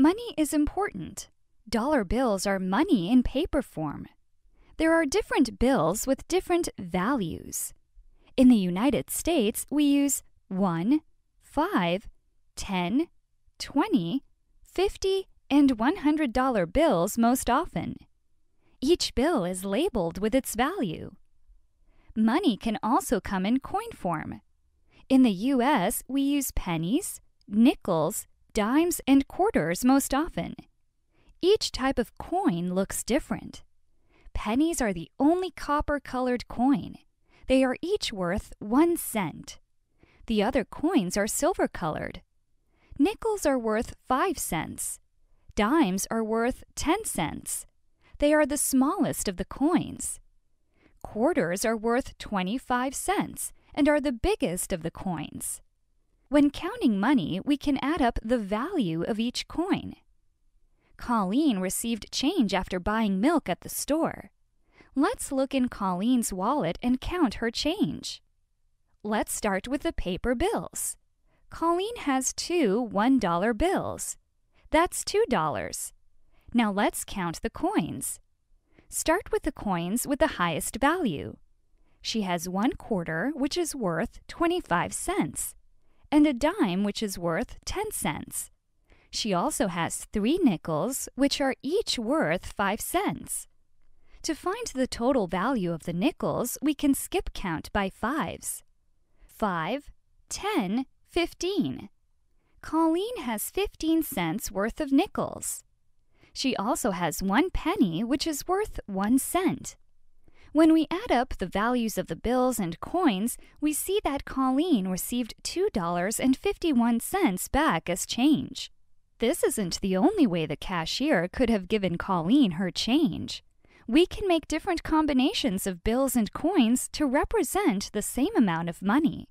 Money is important. Dollar bills are money in paper form. There are different bills with different values. In the United States, we use 1, 5, 10, 20, 50, and $100 bills most often. Each bill is labeled with its value. Money can also come in coin form. In the US, we use pennies, nickels, dimes, and quarters most often. Each type of coin looks different. Pennies are the only copper colored coin. They are each worth one cent. The other coins are silver colored. Nickels are worth five cents. Dimes are worth 10 cents. They are the smallest of the coins. Quarters are worth 25 cents and are the biggest of the coins. When counting money, we can add up the value of each coin. Colleen received change after buying milk at the store. Let's look in Colleen's wallet and count her change. Let's start with the paper bills. Colleen has two $1 bills. That's $2. Now let's count the coins. Start with the coins with the highest value. She has one quarter, which is worth 25 cents, and a dime, which is worth 10 cents. She also has three nickels, which are each worth 5 cents. To find the total value of the nickels, we can skip count by fives. 5, 10, 15. Colleen has 15 cents worth of nickels. She also has one penny, which is worth one cent. When we add up the values of the bills and coins, we see that Colleen received $2.51 back as change. This isn't the only way the cashier could have given Colleen her change. We can make different combinations of bills and coins to represent the same amount of money.